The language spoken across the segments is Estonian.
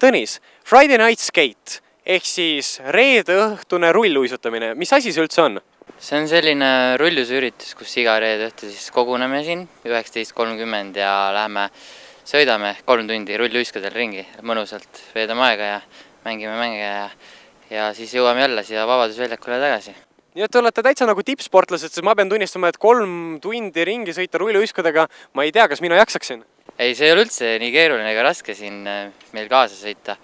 Tõnis, Friday Night Skate ehk siis reedeõhtune rulluisutamine, mis asi see üldse on? see on selline rullusüritus, kus iga reede õhtu siis koguneme siin üheksateist kolmkümmend ja läheme sõidame kolm tundi rulluiskadel ringi mõnusalt, veedame aega ja mängime mänge ja, ja siis jõuame jälle siia Vabadusväljakule tagasi. Nii et te olete täitsa nagu tippsportlased, sest ma pean tunnistama, et kolm tundi ringi sõita rulluiskadega, ma ei tea, kas mina jaksaksin. ei, see ei ole üldse nii keeruline ega raske siin äh, meil kaasa sõita,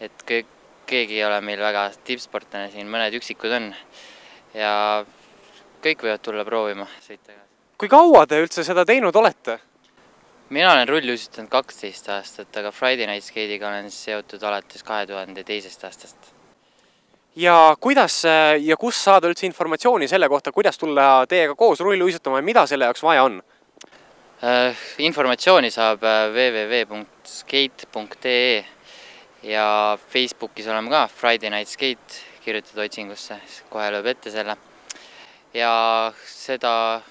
et kõik, keegi ei ole meil väga tippsportlane siin, mõned üksikud on ja kõik võivad tulla proovima sõita kui kaua te üldse seda teinud olete? mina olen rulluisutanud kaksteist aastat, aga Friday Night Skate'iga olen seotud alates kahe tuhande teisest aastast. Ja kuidas ja kus saada üldse informatsiooni selle kohta, kuidas tulla teiega koos rulluisutama ja mida selle jaoks vaja on? Äh, informatsiooni saab äh, www.skate.ee ja Facebookis oleme ka Friday Night Skate, kirjutad otsingusse, kohe lööb ette selle. ja seda,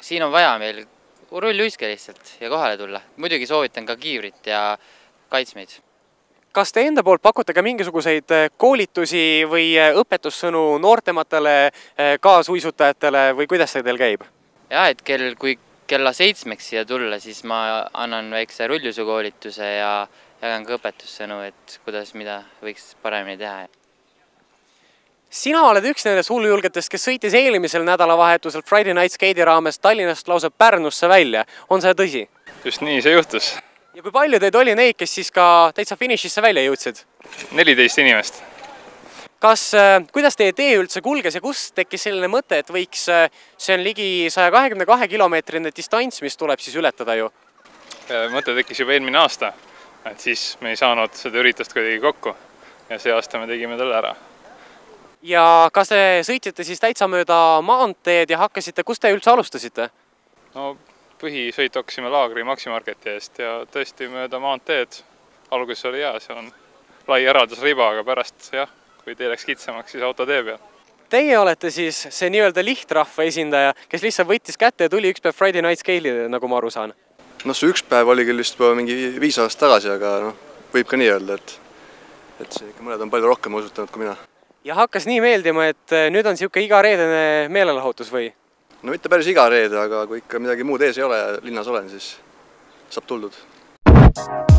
siin on vaja meil rulluiske lihtsalt ja kohale tulla. muidugi soovitan ka kiivrit ja kaitsmeid. Kas te enda poolt pakute ka mingisuguseid äh, koolitusi või äh, õpetussõnu noortematele äh, kaasuisutajatele või kuidas see teil käib? jah, et kell, kui kella seitsmeks siia tulla, siis ma annan väikse rulluisukoolituse ja jagan ka õpetussõnu, et kuidas, mida võiks paremini teha sina oled üks nendest hulljulgetest, kes sõitis eelmisel nädalavahetusel Friday Night Skate'i raames Tallinnast lausa Pärnusse välja. on see tõsi? just nii see juhtus. Ja kui palju teid oli neid, kes siis ka täitsa finišisse välja jõudsid? neliteist inimest. kas, äh, kuidas teie tee üldse kulges ja kust tekkis selline mõte, et võiks, äh, see on ligi saja kahekümne kahe kilomeetrine distants, mis tuleb siis ületada ju? mõte tekkis juba eelmine aasta, et siis me ei saanud seda üritust kuidagi kokku ja see aasta me tegime talle ära ja kas te sõitsite siis täitsa mööda maanteed ja hakkasite, kust te üldse alustasite? no põhisõitu hakkasime Laagri Maximarketi eest ja tõesti mööda maanteed. alguses oli hea, seal on lai eraldusriba, aga pärast jah, kui tee läks kitsamaks, siis autotee peal. Teie olete siis see nii-öelda lihtrahva esindaja, kes lihtsalt võttis kätte ja tuli üks päev Friday Night Scale'ile, nagu ma aru saan? noh, see üks päev oli küll vist juba mingi viis aastat tagasi, aga noh, võib ka nii öelda, et et see ikka mõned on palju rohkem usutanud kui mina ja hakkas nii meeldima, et nüüd on niisugune igareedene meelelahutus või? No mitte päris iga reede, aga kui ikka midagi muud ees ei ole ja linnas olen, siis saab tuldud